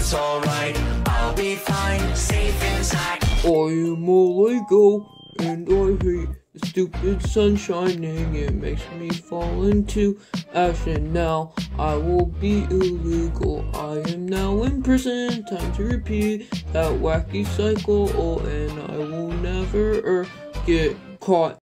it's alright. I'll be fine, safe inside. I am illegal and I hate stupid sun shining. It makes me fall into ash, and now I will be illegal. I am now in prison. Time to repeat that wacky cycle, Oh, and I will never er, get caught.